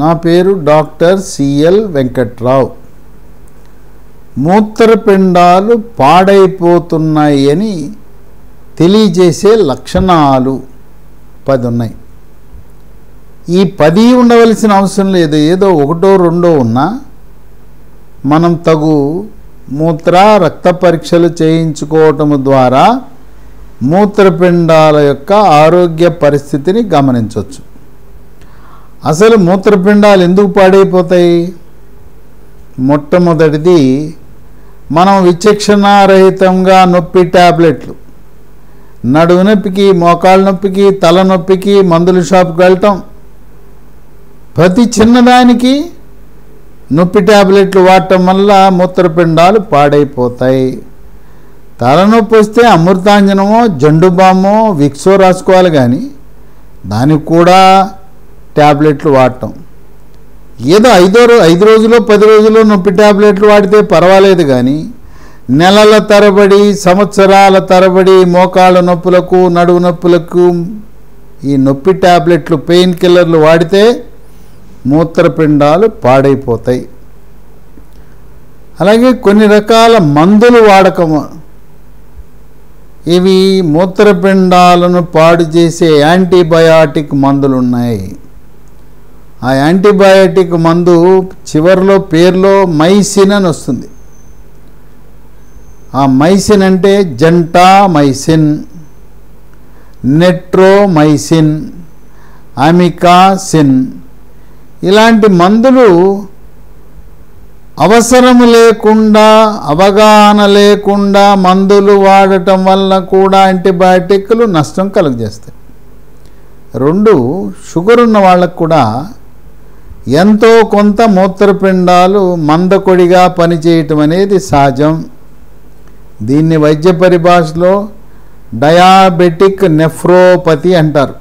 నా పేరు doctor CL Venkatrao. మూత్రపిండాలు పాడైపోతున్నాయి అని తెలియజేసే లక్షణాలు పది ఉన్నాయి ఈ పది ఉండవలసిన అవసరం లేదు. ఏదో ఒకటో రెండో ఉన్నా మనం తగు మూత్ర రక్త పరీక్షలు చేయించుకోవటం ద్వారా మూత్రపిండాల యొక్క ఆరోగ్య పరిస్థితిని గమనించవచ్చు అసలు మూత్రపిండాలు ఎందుకు పాడైపోతాయి? మొట్టమొదటిది మనం విచక్షణారహితంగా నొప్పి ట్యాబ్లెట్లు నడుము నొప్పికి మోకాళ్ళ నొప్పికి తలనొప్పికి మందుల షాప్కి వెళ్ళటం ప్రతి చిన్నదానికి నొప్పి ట్యాబ్లెట్లు వాడటం వల్ల మూత్రపిండాలు పాడైపోతాయి. తలనొప్పి వస్తే అమృతాంజనమో జండు బామో విక్సో రాసుకోవాలి కానీ దానికి కూడా ట్యాబ్లెట్లు వాడటం. ఏదో ఐదో రో ఐదు రోజులు పది రోజుల్లో నొప్పి ట్యాబ్లెట్లు వాడితే పర్వాలేదు కానీ నెలల తరబడి సంవత్సరాల తరబడి మోకాళ్ళ నొప్పులకు నడువు నొప్పులకు ఈ నొప్పి ట్యాబ్లెట్లు పెయిన్ కిల్లర్లు వాడితే మూత్రపిండాలు పాడైపోతాయి. అలాగే కొన్ని రకాల మందులు వాడకము. ఇవి మూత్రపిండాలను పాడు చేసే యాంటీబయాటిక్ మందులు ఉన్నాయి ఆ యాంటీబయాటిక్ మందు చివరిలో పేరులో మైసిన్ అని వస్తుంది. ఆ మైసిన్ అంటే జంటా మైసిన్ నెట్రోమైసిన్ అమికాసిన్. ఇలాంటి మందులు అవసరం లేకుండా అవగాహన లేకుండా మందులు వాడటం వల్ల కూడా యాంటీబయాటిక్లు నష్టం కలుగజేస్తాయి. రెండు షుగర్ ఉన్న వాళ్ళకు కూడా ఎంతో కొంత మూత్రపిండాలు మందకొడిగా పనిచేయటం అనేది సహజం. దీన్ని వైద్య పరిభాషలో డయాబెటిక్ నెఫ్రోపతి అంటారు.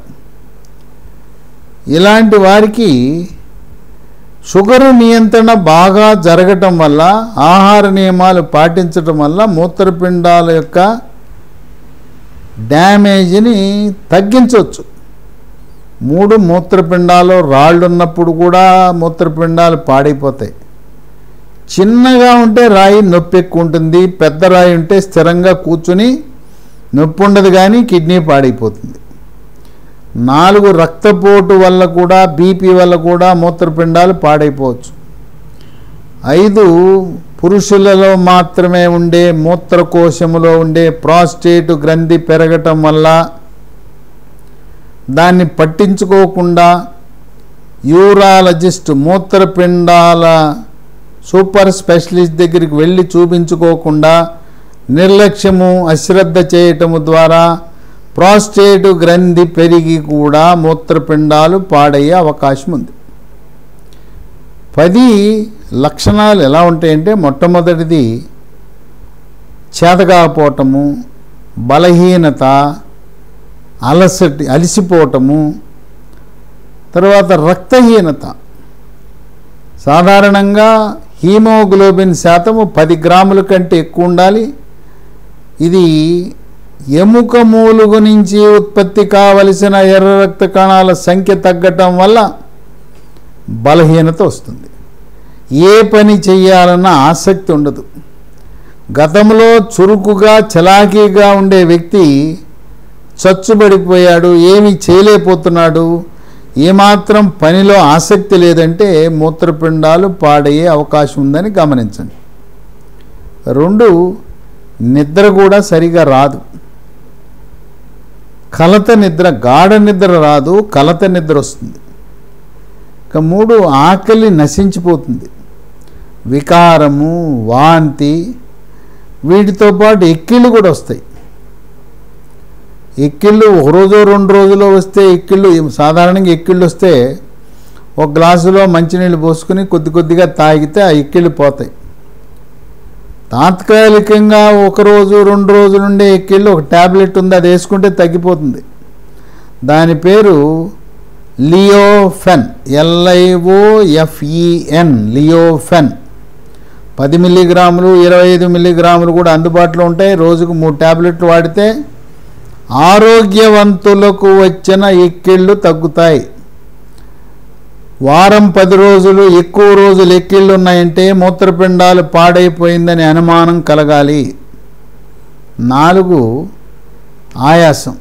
ఇలాంటి వారికి షుగరు నియంత్రణ బాగా జరగటం వల్ల ఆహార నియమాలు పాటించటం వల్ల మూత్రపిండాల యొక్క డ్యామేజ్ని తగ్గించవచ్చు. మూడు మూత్రపిండాలు రాళ్ళు ఉన్నప్పుడు కూడా మూత్రపిండాలు పాడైపోతాయి. చిన్నగా ఉంటే రాయి నొప్పి ఎక్కువ ఉంటుంది పెద్ద రాయి ఉంటే స్థిరంగా కూర్చుని నొప్పి ఉండదు కానీ కిడ్నీ పాడైపోతుంది. నాలుగు రక్తపోటు వల్ల కూడా బీపీ వల్ల కూడా మూత్రపిండాలు పాడైపోవచ్చు. ఐదు పురుషులలో మాత్రమే ఉండే మూత్రకోశములో ఉండే ప్రాస్టేట్ గ్రంథి పెరగటం వల్ల దాన్ని పట్టించుకోకుండా యూరాలజిస్ట్ మూత్రపిండాల సూపర్ స్పెషలిస్ట్ దగ్గరికి వెళ్ళి చూపించుకోకుండా నిర్లక్ష్యము అశ్రద్ధ చేయటము ద్వారా ప్రాస్టేట్ గ్రంథి పెరిగి కూడా మూత్రపిండాలు పాడయ్యే అవకాశం ఉంది. పది లక్షణాలు ఎలా ఉంటాయంటే మొట్టమొదటిది చేతగాపోవటము బలహీనత అలసటి అలసిపోవటము తర్వాత రక్తహీనత. సాధారణంగా హీమోగ్లోబిన్ శాతము పది గ్రాముల కంటే ఎక్కువ ఉండాలి. ఇది ఎముక మూలుగు నుంచి ఉత్పత్తి కావలసిన ఎర్ర రక్త కణాల సంఖ్య తగ్గటం వల్ల బలహీనత వస్తుంది. ఏ పని చేయాలన్న ఆసక్తి ఉండదు. గతంలో చురుకుగా చలాకీగా ఉండే వ్యక్తి చచ్చుబడిపోయాడు ఏమి చేయలేకపోతున్నాడు. ఏమాత్రం పనిలో ఆసక్తి లేదంటే మూత్రపిండాలు పాడయ్యే అవకాశం ఉందని గమనించండి. రెండు నిద్ర కూడా సరిగా రాదు. కలత నిద్ర గాఢ నిద్ర రాదు కలత నిద్ర వస్తుంది. ఇక మూడు ఆకలి నశించిపోతుంది. వికారము వాంతి వీటితో పాటు ఎక్కిళ్ళు కూడా వస్తాయి. ఎక్కిళ్ళు ఒక రోజు రెండు రోజులు వస్తే ఎక్కిళ్ళు సాధారణంగా ఎక్కిళ్ళు వస్తే ఒక గ్లాసులో మంచినీళ్ళు పోసుకుని కొద్ది కొద్దిగా తాగితే ఆ ఎక్కిళ్ళు పోతాయి. తాత్కాలికంగా ఒక రోజు రెండు రోజులు ఉండే ఎక్కిళ్ళు ఒక ట్యాబ్లెట్ ఉంది అది వేసుకుంటే తగ్గిపోతుంది. దాని పేరు లియోఫెన్ ఎల్ఐఓఎఫ్ఈఎన్ లియోఫెన్. పది మిల్లీగ్రాములు ఇరవై ఐదు మిల్లీగ్రాములు కూడా అందుబాటులో ఉంటాయి. రోజుకు మూడు ట్యాబ్లెట్లు వాడితే ఆరోగ్యవంతులకు వచ్చిన ఎక్కిళ్ళు తగ్గుతాయి. వారం పది రోజులు ఎక్కువ రోజులు ఎక్కిళ్ళు ఉన్నాయంటే మూత్రపిండాలు పాడైపోయిందని అనుమానం కలగాలి. నాలుగు ఆయాసం.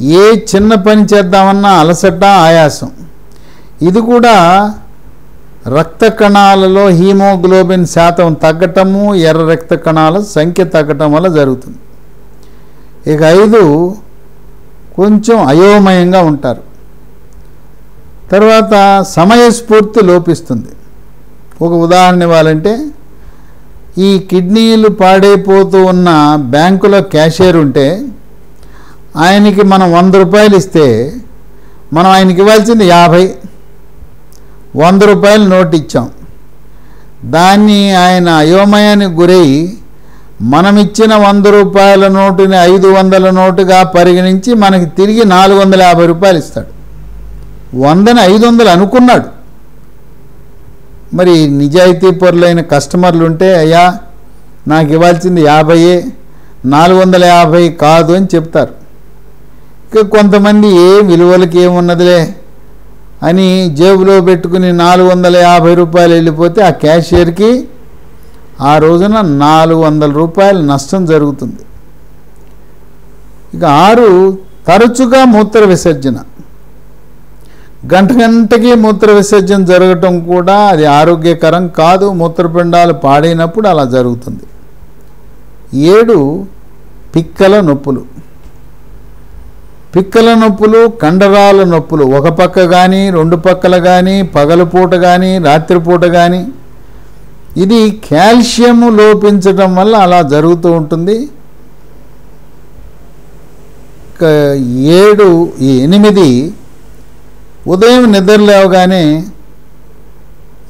ఏ చిన్న పని చేద్దామన్నా అలసట ఆయాసం. ఇది కూడా రక్త కణాలలో హీమోగ్లోబిన్ శాతం తగ్గటము ఎర్ర రక్త కణాల సంఖ్య తగ్గటం వల్ల జరుగుతుంది. ఇక ఐదు కొంచెం అయోమయంగా ఉంటారు. తర్వాత సమయస్ఫూర్తి లోపిస్తుంది. ఒక ఉదాహరణ ఇవ్వాలంటే ఈ కిడ్నీలు పాడైపోతూ ఉన్న బ్యాంకులో క్యాషియర్ ఉంటే ఆయనకి మనం వంద రూపాయలు ఇస్తే మనం ఆయనకి ఇవ్వాల్సింది యాభై. వంద రూపాయలు నోటు ఇచ్చాం దాన్ని ఆయన అయోమయానికి గురై మనం ఇచ్చిన వంద రూపాయల నోటుని ఐదు వందల నోటుగా పరిగణించి మనకి తిరిగి నాలుగు వందల యాభై రూపాయలు ఇస్తాడు. వందని ఐదు వందలు అనుకున్నాడు. మరి నిజాయితీ పరులైన కస్టమర్లు ఉంటే అయ్యా నాకు ఇవ్వాల్సింది యాభైయే నాలుగు వందల యాభై కాదు అని చెప్తారు. ఇక కొంతమంది ఏ విలువలకి ఏమున్నదిలే అని జేబులో పెట్టుకుని నాలుగు వందల యాభై రూపాయలు వెళ్ళిపోతే ఆ క్యాషియర్కి ఆ రోజున నాలుగు వందల రూపాయల నష్టం జరుగుతుంది. ఇక ఆరు తరచుగా మూత్ర విసర్జన. గంట గంటకి మూత్ర విసర్జన జరగటం కూడా అది ఆరోగ్యకరం కాదు మూత్రపిండాలు పాడైనప్పుడు అలా జరుగుతుంది. ఏడు పిక్కల నొప్పులు. పిక్కల నొప్పులు కండరాల నొప్పులు. ఒక పక్క కానీ రెండు పక్కల కానీ పగలపూట కానీ రాత్రిపూట కానీ ఇది కాల్షియం లోపించడం వల్ల అలా జరుగుతూ ఉంటుంది. ఏడు ఈ ఎనిమిది ఉదయం నిద్ర లేవగానే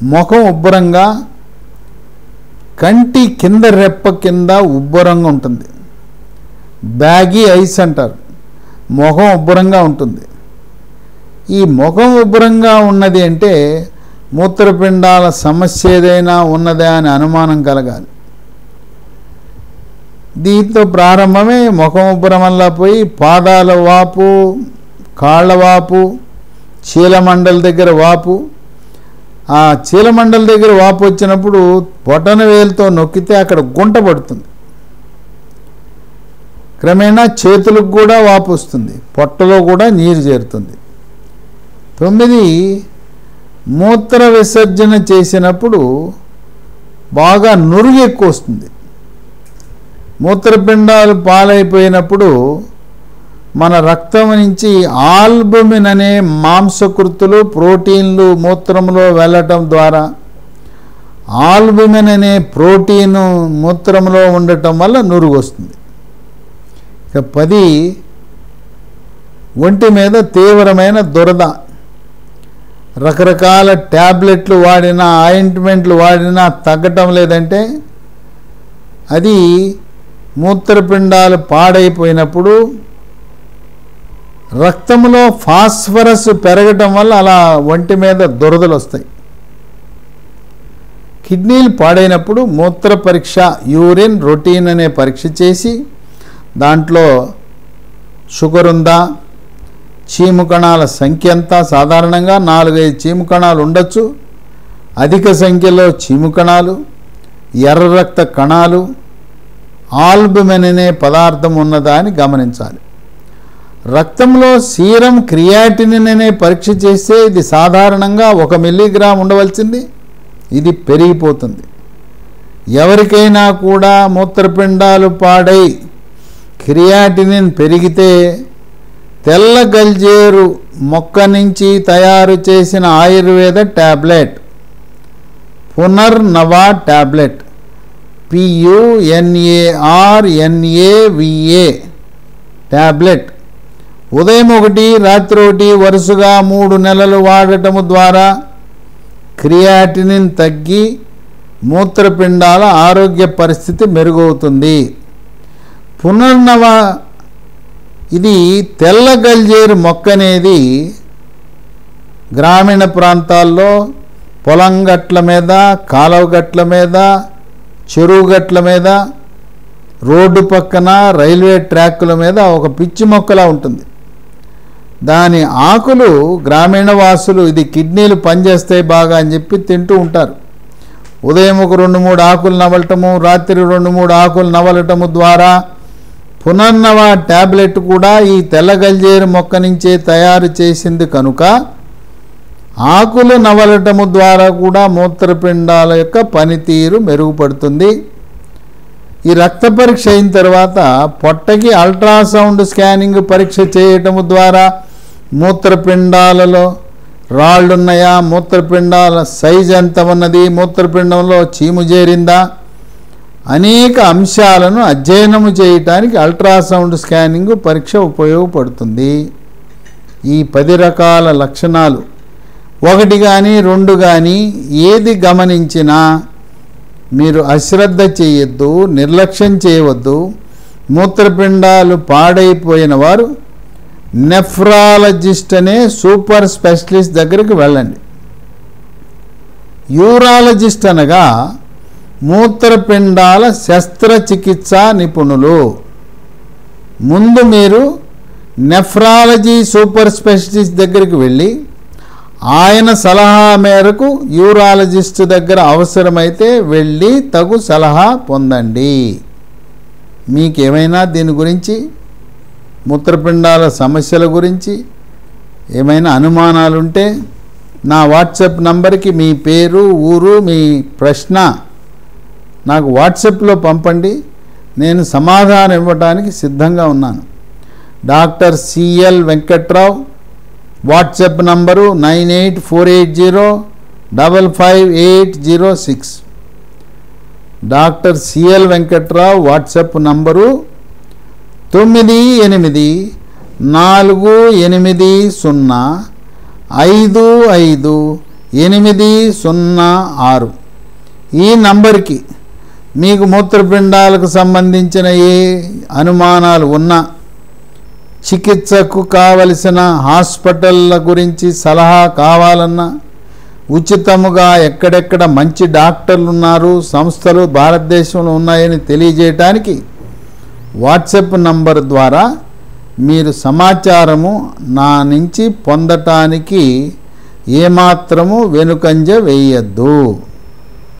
ముఖం ఉబ్బరంగా కంటి కింద రెప్ప కింద ఉబ్బరంగా ఉంటుంది. బ్యాగీ ఐస్ అంటారు. ముఖం ఉబ్బరంగా ఉంటుంది. ఈ ముఖం ఉబ్బరంగా ఉన్నది అంటే మూత్రపిండాల సమస్య ఏదైనా ఉన్నదా అని అనుమానం కలగాలి. దీంతో ప్రారంభమే ముఖం ఉబ్బరం వల్ల పోయి పాదాల వాపు కాళ్ళ వాపు చీలమండల దగ్గర వాపు. ఆ చీలమండల దగ్గర వాపు వచ్చినప్పుడు బొటన వేలుతో నొక్కితే అక్కడ గుంట పడుతుంది. క్రమేణా చేతులకు కూడా వాపు వస్తుంది. పొట్టలో కూడా నీరు చేరుతుంది. తొమ్మిది మూత్ర విసర్జన చేసినప్పుడు బాగా నురుగు ఎక్కువ వస్తుంది. మూత్రపిండాలు పాలైపోయినప్పుడు మన రక్తం నుంచి ఆల్బుమిన్ అనే మాంసకృతులు ప్రోటీన్లు మూత్రంలో వెళ్ళటం ద్వారా ఆల్బుమిన్ అనే ప్రోటీను మూత్రంలో ఉండటం వల్ల నురుగు వస్తుంది. ఇక పది ఒంటి మీద తీవ్రమైన దురద రకరకాల ట్యాబ్లెట్లు వాడినా ఆయింట్మెంట్లు వాడినా తగ్గటం లేదంటే అది మూత్రపిండాలు పాడైపోయినప్పుడు రక్తంలో ఫాస్ఫరస్ పెరగటం వల్ల అలా ఒంటి మీద దురదలు వస్తాయి. కిడ్నీలు పాడైనప్పుడు మూత్ర పరీక్ష యూరిన్ రొటీన్ అనే పరీక్ష చేసి దాంట్లో షుగర్ ఉందా చీము కణాల సంఖ్య అంతా సాధారణంగా నాలుగైదు చీము కణాలు ఉండొచ్చు. అధిక సంఖ్యలో చీము కణాలు ఎర్ర రక్త కణాలు ఆల్బుమెన్ అనే పదార్థం ఉన్నదా అని గమనించాలి. రక్తంలో సీరం క్రియాటినిన్ అనే పరీక్ష చేస్తే ఇది సాధారణంగా ఒక మిల్లీగ్రామ్ ఉండవలసింది. ఇది పెరిగిపోతుంది. ఎవరికైనా కూడా మూత్రపిండాలు పాడై క్రియాటినిన్ పెరిగితే తెల్ల గల్జేరు మొక్క నుంచి తయారు చేసిన ఆయుర్వేద ట్యాబ్లెట్ పునర్నవా ట్యాబ్లెట్ పియుఎన్ఏఆర్ఎన్ఏవిఏ ట్యాబ్లెట్ ఉదయం ఒకటి రాత్రి ఒకటి వరుసగా మూడు నెలలు వాడటము ద్వారా క్రియాటినిన్ తగ్గి మూత్రపిండాల ఆరోగ్య పరిస్థితి మెరుగవుతుంది. పునర్నవ ఇది తెల్ల గల్జేరు మొక్క అనేది గ్రామీణ ప్రాంతాల్లో పొలం గట్ల మీద కాలువ గట్ల మీద చెరువు గట్ల మీద రోడ్డు పక్కన రైల్వే ట్రాకుల మీద ఒక పిచ్చి మొక్కలా ఉంటుంది. దాని ఆకులు గ్రామీణ వాసులు ఇది కిడ్నీలు పనిచేస్తాయి బాగా అని చెప్పి తింటూ ఉంటారు. ఉదయం ఒక రెండు మూడు ఆకులు నవలటము రాత్రి రెండు మూడు ఆకులు నవలటము ద్వారా పునర్నవ ట్యాబ్లెట్ కూడా ఈ తెల్లగల్జేరు మొక్క నుంచే తయారు చేసింది కనుక ఆకులు నవలటము ద్వారా కూడా మూత్రపిండాల యొక్క పనితీరు మెరుగుపడుతుంది. ఈ రక్త పరీక్ష అయిన తర్వాత పొట్టకి అల్ట్రాసౌండ్ స్కానింగ్ పరీక్ష చేయటము ద్వారా మూత్రపిండాలలో రాళ్ళున్నాయా? మూత్రపిండాల సైజ్ ఎంత ఉన్నది? మూత్రపిండంలో చీము చేరిందా? అనేక అంశాలను అధ్యయనము చేయటానికి అల్ట్రాసౌండ్ స్కానింగ్ పరీక్ష ఉపయోగపడుతుంది. ఈ పది రకాల లక్షణాలు. ఒకటి కానీ రెండు కానీ ఏది గమనించినా మీరు అశ్రద్ధ చేయొద్దు నిర్లక్ష్యం చేయవద్దు. మూత్రపిండాలు పాడైపోయిన వారు నెఫ్రాలజిస్ట్ అనే సూపర్ స్పెషలిస్ట్ దగ్గరికి వెళ్ళండి. యూరాలజిస్ట్ అనగా మూత్రపిండాల శస్త్రచికిత్స నిపుణులు. ముందు మీరు నెఫ్రాలజీ సూపర్ స్పెషలిస్ట్ దగ్గరికి వెళ్ళి ఆయన సలహా మేరకు యూరాలజిస్ట్ దగ్గర అవసరమైతే వెళ్ళి తగు సలహా పొందండి. మీకేమైనా దీని గురించి? మూత్రపిండాల సమస్యల గురించి? ఏమైనా అనుమానాలుంటే నా వాట్సాప్ నంబర్కి మీ పేరు ఊరు మీ ప్రశ్న నాకు వాట్సాప్లో పంపండి. నేను సమాధానం ఇవ్వడానికి సిద్ధంగా ఉన్నాను. Doctor CL Venkatrao WhatsApp number nine eight four eight zero double five eight zero six. Doctor CL Venkatrao WhatsApp number తొమ్మిది ఎనిమిది నాలుగు ఎనిమిది సున్నా ఐదు ఐదు ఎనిమిది సున్నా ఆరు. ఈ నంబర్కి మీకు మూత్రపిండాలకు సంబంధించిన ఏ అనుమానాలు ఉన్నా చికిత్సకు కావలసిన హాస్పిటళ్ళ గురించి సలహా కావాలన్నా ఉచితముగా ఎక్కడెక్కడ మంచి డాక్టర్లు ఉన్నారు సంస్థలు భారతదేశంలో ఉన్నాయని తెలియజేయటానికి వాట్సాప్ నంబర్ ద్వారా మీరు సమాచారము నా నుంచి పొందటానికి ఏమాత్రము వెనుకంజ వేయద్దు